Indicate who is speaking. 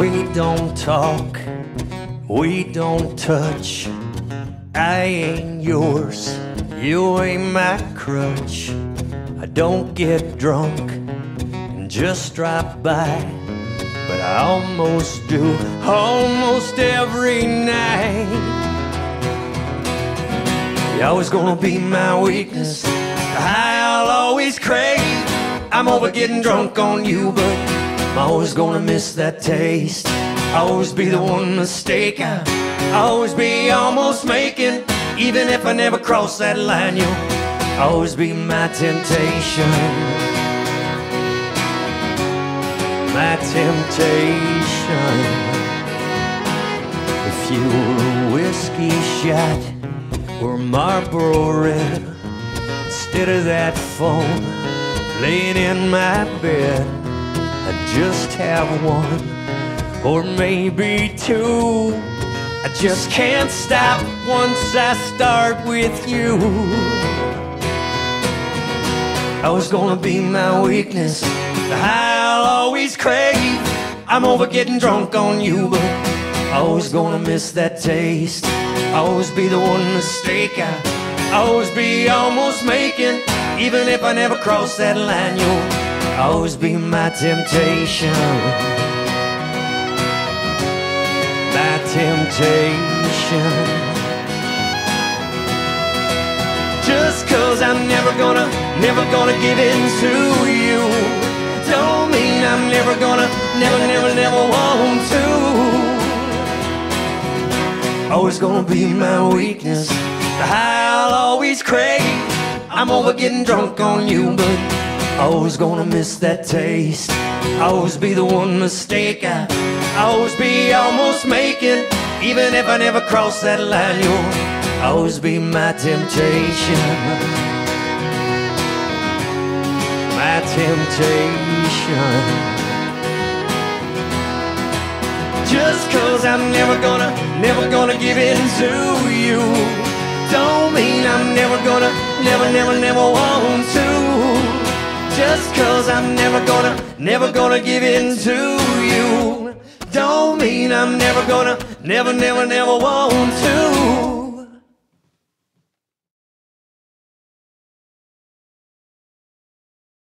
Speaker 1: We don't talk, we don't touch. I ain't yours, you ain't my crutch. I don't get drunk and just drive by, but I almost do, almost every night. You're always gonna be my weakness. I'll always crave. I'm over getting drunk on you, but I'm always gonna miss that taste. Always be the one mistake. I'll always be almost making, even if I never cross that line. You'll always be my temptation. My temptation. If you were a whiskey shot or Marlboro Red, instead of that phone laying in my bed, I'd just have one or maybe two. I just can't stop once I start with you. I was gonna be my weakness. I'll always crave. I'm over getting drunk on you, but always gonna miss that taste. Always be the one mistake. I always be almost making, even if I never cross that line. You'll always be my temptation. My temptation. Just cause I'm never gonna, never gonna give in to you Don't mean I'm never gonna, never, never, never want to Always gonna be my weakness I'll always crave I'm over getting drunk on you But always gonna miss that taste Always be the one mistake I always be almost making Even if I never cross that line You'll always be my temptation. My temptation. Just cause I'm never gonna, never gonna give in to you. Don't mean I'm never gonna, never, never, never want to. Just cause I'm never gonna, never gonna give in to you. Don't mean I'm never gonna, never, never, never want to.